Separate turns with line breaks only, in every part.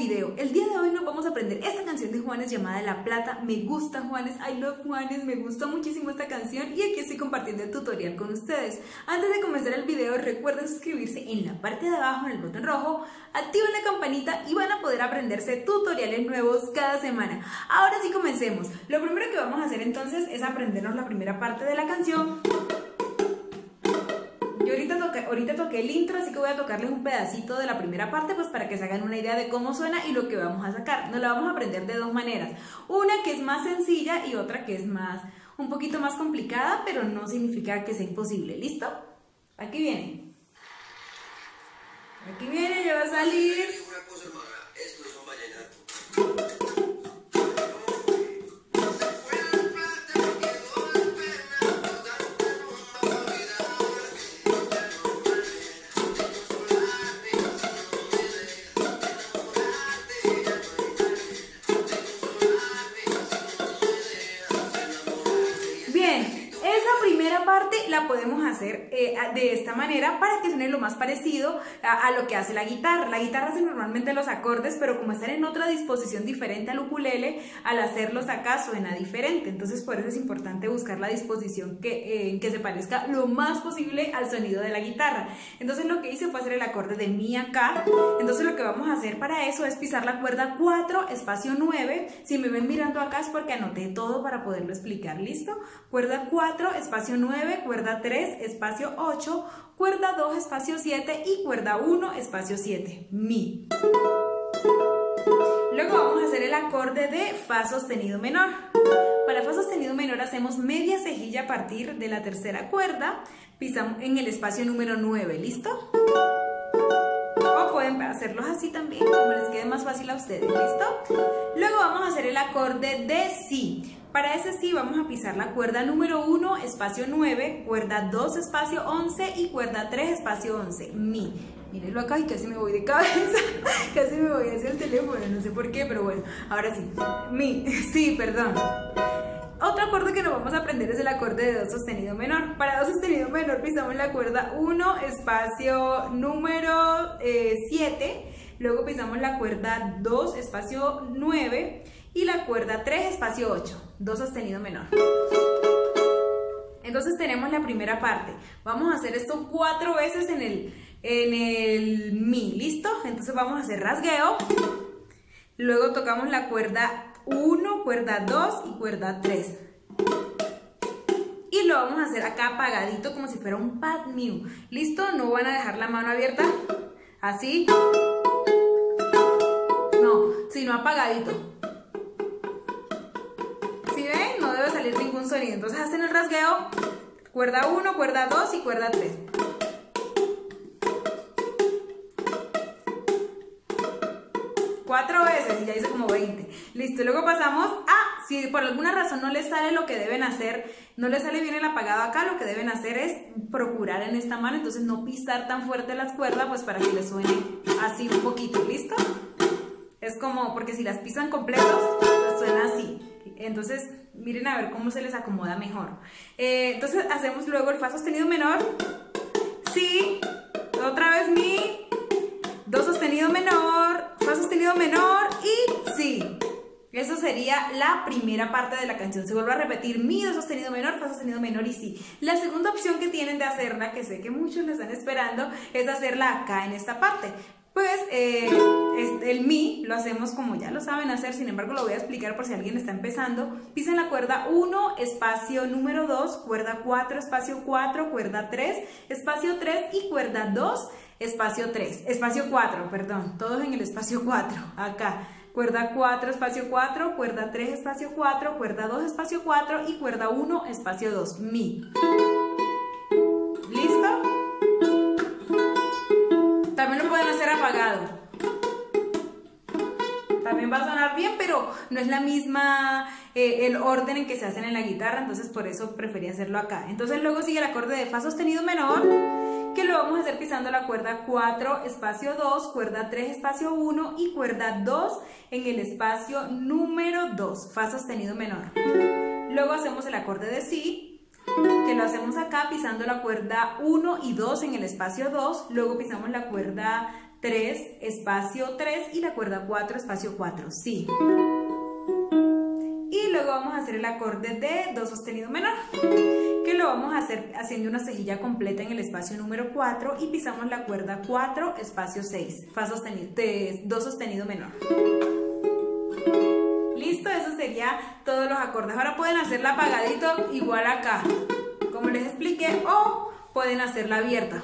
video. El día de hoy nos vamos a aprender esta canción de Juanes llamada La Plata. Me gusta Juanes, I love Juanes, me gusta muchísimo esta canción y aquí estoy compartiendo el tutorial con ustedes. Antes de comenzar el video recuerden suscribirse en la parte de abajo en el botón rojo, activen la campanita y van a poder aprenderse tutoriales nuevos cada semana. Ahora sí comencemos. Lo primero que vamos a hacer entonces es aprendernos la primera parte de la canción ahorita toqué, el intro, así que voy a tocarles un pedacito de la primera parte, pues para que se hagan una idea de cómo suena y lo que vamos a sacar. Nos la vamos a aprender de dos maneras. Una que es más sencilla y otra que es más, un poquito más complicada, pero no significa que sea imposible. ¿Listo? Aquí viene. Aquí viene, ya va a salir. De manera para que suene lo más parecido a, lo que hace la guitarra. La guitarra hace normalmente los acordes, pero como están en otra disposición diferente al ukulele, al hacerlos acá suena diferente. Entonces por eso es importante buscar la disposición que, eh, que se parezca lo más posible al sonido de la guitarra. Entonces lo que hice fue hacer el acorde de mi acá. Entonces lo que vamos a hacer para eso es pisar la cuerda 4, espacio 9. Si me ven mirando acá es porque anoté todo para poderlo explicar. ¿Listo? Cuerda 4, espacio 9, cuerda cuerda 3, espacio 8, cuerda 2, espacio 7 y cuerda 1, espacio 7, mi. Luego vamos a hacer el acorde de fa sostenido menor. Para fa sostenido menor hacemos media cejilla a partir de la tercera cuerda, pisamos en el espacio número 9, ¿listo? O pueden hacerlos así también, como les quede más fácil a ustedes, ¿listo? Luego vamos a hacer el acorde de si. Para ese sí vamos a pisar la cuerda número 1, espacio 9, cuerda 2, espacio 11 y cuerda 3, espacio 11, mi. Mírenlo acá y casi me voy de cabeza, casi me voy hacia el teléfono, no sé por qué, pero bueno, ahora sí, mi, sí, perdón. Otro acorde que nos vamos a aprender es el acorde de Do sostenido menor. Para Do sostenido menor pisamos la cuerda 1, espacio número 7, eh, luego pisamos la cuerda 2, espacio 9 y la cuerda 3, espacio 8, do sostenido menor. Entonces tenemos la primera parte. Vamos a hacer esto cuatro veces en el, en el mi, ¿listo? Entonces vamos a hacer rasgueo. Luego tocamos la cuerda 1, cuerda 2 y cuerda 3. Y lo vamos a hacer acá apagadito como si fuera un pad mew. ¿Listo? No van a dejar la mano abierta. Así. No, sino apagadito. salir ningún sonido. Entonces hacen el rasgueo, cuerda 1, cuerda 2 y cuerda 3. Cuatro veces y ya hice como 20. Listo, luego pasamos a, si por alguna razón no les sale lo que deben hacer, no les sale bien el apagado acá, lo que deben hacer es procurar en esta mano, entonces no pisar tan fuerte las cuerdas, pues para que les suene así un poquito, ¿listo? Es como, porque si las pisan completos, pues suena así. Entonces, miren a ver cómo se les acomoda mejor. Eh, entonces, hacemos luego el fa sostenido menor, si, otra vez mi, do sostenido menor, fa sostenido menor y si. Eso sería la primera parte de la canción. Se vuelve a repetir mi, do sostenido menor, fa sostenido menor y si. La segunda opción que tienen de hacerla, que sé que muchos la están esperando, es hacerla acá en esta parte. Pues eh, este, el mi lo hacemos como ya lo saben hacer, sin embargo lo voy a explicar por si alguien está empezando. Pisen la cuerda 1, espacio número 2, cuerda 4, espacio 4, cuerda 3, espacio 3 y cuerda 2, espacio 3, espacio 4, perdón, todos en el espacio 4, acá. Cuerda 4, espacio 4, cuerda 3, espacio 4, cuerda 2, espacio 4 y cuerda 1, espacio 2, mi. También va a sonar bien, pero no es la misma, eh, el orden en que se hacen en la guitarra, entonces por eso preferí hacerlo acá. Entonces luego sigue el acorde de Fa sostenido menor, que lo vamos a hacer pisando la cuerda 4, espacio 2, cuerda 3, espacio 1 y cuerda 2 en el espacio número 2, Fa sostenido menor. Luego hacemos el acorde de Si, que lo hacemos acá pisando la cuerda 1 y 2 en el espacio 2, luego pisamos la cuerda 3, espacio 3 y la cuerda 4, espacio 4, sí. luego vamos a hacer el acorde de do sostenido menor, que lo vamos a hacer haciendo una cejilla completa en el espacio número 4 y pisamos la cuerda 4, espacio 6, fa sostenido, de do sostenido menor. Listo, eso sería todos los acordes. Ahora pueden hacerla apagadito igual acá, como les expliqué, o pueden hacerla abierta.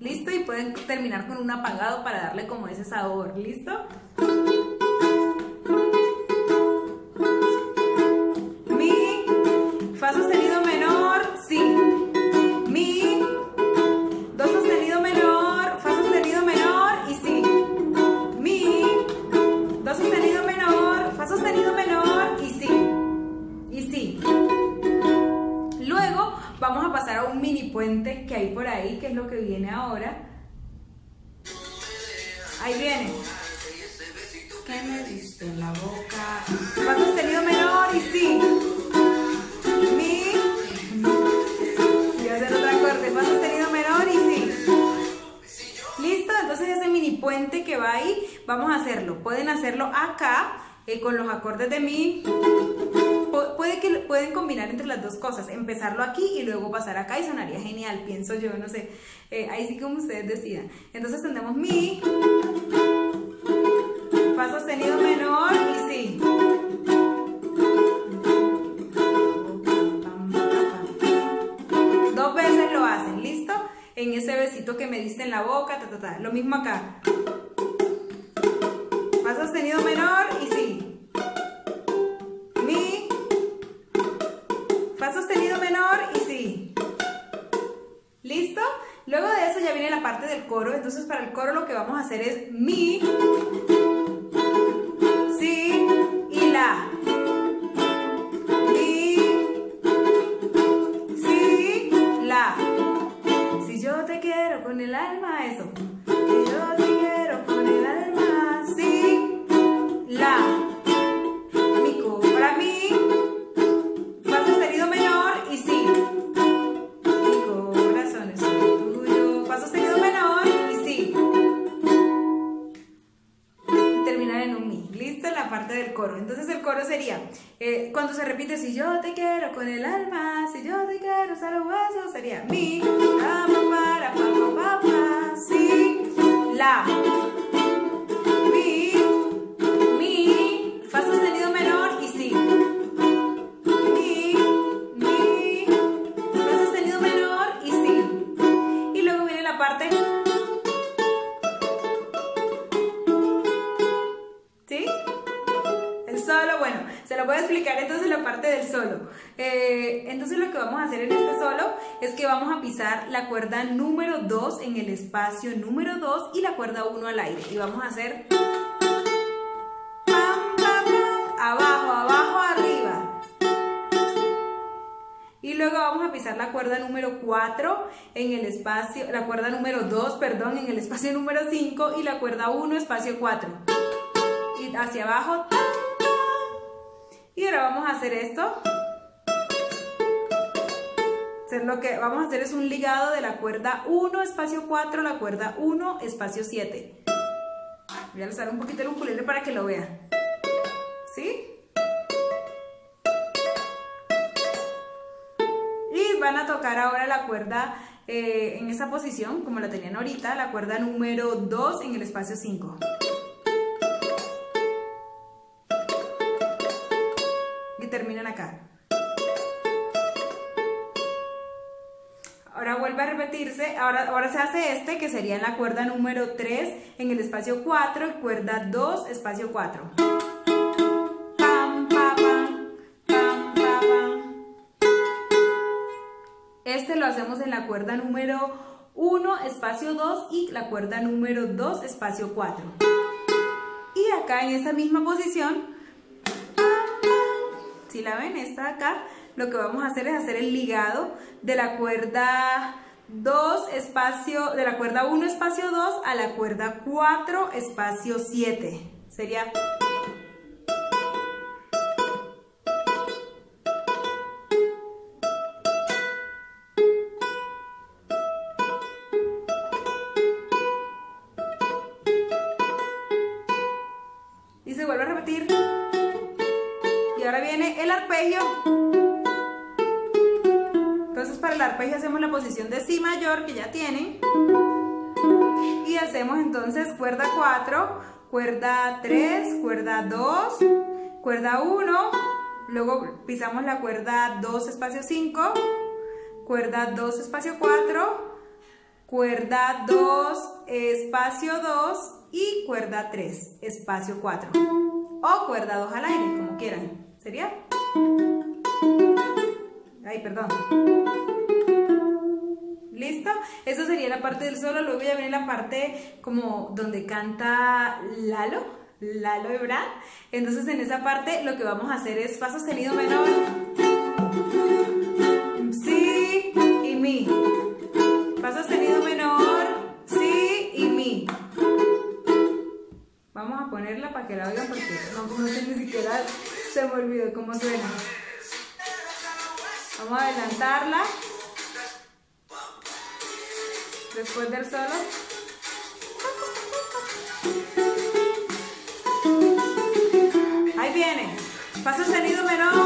¿Listo? Y pueden terminar con un apagado para darle como ese sabor. ¿Listo? Hay por ahí, que es lo que viene ahora. Ahí viene. ¿Qué me diste en la boca? Fa sostenido menor y si. Mi. Voy a hacer otro acorde. Fa sostenido menor y si. ¿Listo? Entonces ese mini puente que va ahí, vamos a hacerlo. Pueden hacerlo acá eh, con los acordes de mi. Que pueden combinar entre las dos cosas, empezarlo aquí y luego pasar acá y sonaría genial, pienso yo, no sé. Eh, ahí sí como ustedes decidan. Entonces tendremos mi, fa sostenido menor y si. Dos veces lo hacen, ¿listo? En ese besito que me diste en la boca, ta, ta, ta. Lo mismo acá. Fa sostenido menor y si. Coro. Entonces para el coro lo que vamos a hacer es mi, Entonces el coro sería, eh, cuando se repite, si yo te quiero con el alma, si yo te quiero hasta los huesos, sería mi, pa, pa, para, pa, pa, pa, pa, si, la, explicar entonces la parte del solo. Eh, entonces lo que vamos a hacer en este solo es que vamos a pisar la cuerda número 2 en el espacio número 2 y la cuerda 1 al aire. Y vamos a hacer... pam, pam, pam, abajo, abajo, arriba. Y luego vamos a pisar la cuerda número 4 en el espacio, la cuerda número 2, perdón, en el espacio número 5 y la cuerda 1, espacio 4 y hacia abajo. Y ahora vamos a hacer esto. Entonces, lo que vamos a hacer es un ligado de la cuerda 1, espacio 4, la cuerda 1, espacio 7. Voy a alzar un poquito el ukulele para que lo vean. ¿Sí? Y van a tocar ahora la cuerda eh, en esa posición, como la tenían ahorita, la cuerda número 2 en el espacio 5. Ahora vuelve a repetirse, ahora, ahora se hace este que sería en la cuerda número 3 en el espacio 4 y cuerda 2 espacio 4. Pam, pa, pam, pam, pa, pam. Este lo hacemos en la cuerda número 1 espacio 2 y la cuerda número 2 espacio 4. Y acá en esta misma posición si la ven, esta de acá, lo que vamos a hacer es hacer el ligado de la cuerda 2 espacio, de la cuerda 1 espacio 2 a la cuerda 4 espacio 7. Sería... arpegio. Entonces para el arpegio hacemos la posición de Si mayor que ya tienen. Y hacemos entonces cuerda 4, cuerda 3, cuerda 2, cuerda 1, luego pisamos la cuerda 2 espacio 5, cuerda 2 espacio 4, cuerda 2 espacio 2 y cuerda 3 espacio 4 o cuerda 2 al aire, como quieran. ¿Sería? Ay, perdón. ¿Listo? Eso sería la parte del solo. Luego ya viene la parte como donde canta Lalo, Lalo Ebrard. Entonces en esa parte lo que vamos a hacer es fa sostenido menor, si y mi. Fa sostenido menor, si y mi. Vamos a ponerla para que la oigan porque no, no sé ni siquiera se me olvidó cómo suena. Vamos a adelantarla. Después del solo. Ahí viene. Fa sostenido menor,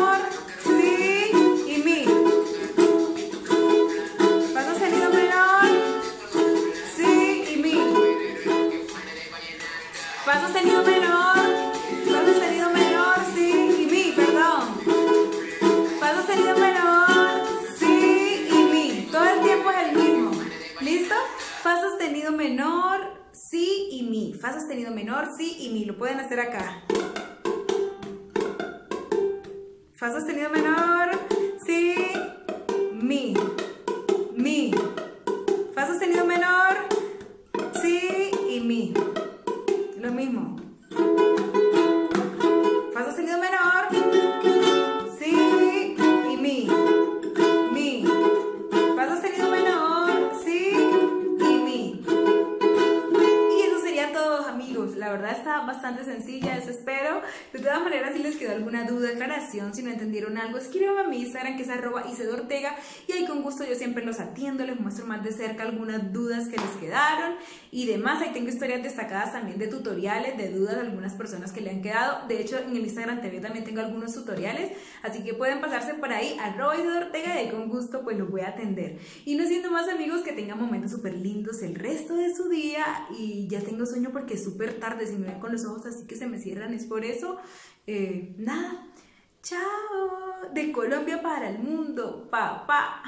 Fa sostenido menor, si y mi. Fa sostenido menor, si y mi. Lo pueden hacer acá. Fa sostenido menor, si, mi, mi. Fa sostenido menor, si y mi. Lo mismo. Todas maneras, si les quedó alguna duda, aclaración, si no entendieron algo, escríbanme a mi Instagram que es arroba Ortega y ahí con gusto yo siempre los atiendo, les muestro más de cerca algunas dudas que les quedaron y demás. Ahí tengo historias destacadas también de tutoriales, de dudas de algunas personas que le han quedado. De hecho, en el Instagram también tengo algunos tutoriales, así que pueden pasarse por ahí, arroba Ortega y ahí con gusto pues los voy a atender. Y no siendo más amigos, que tengan momentos súper lindos el resto de su día y ya tengo sueño porque es súper tarde, si me ven con los ojos así que se me cierran, es por eso. Eh, nada, chao, de Colombia para el mundo, papá.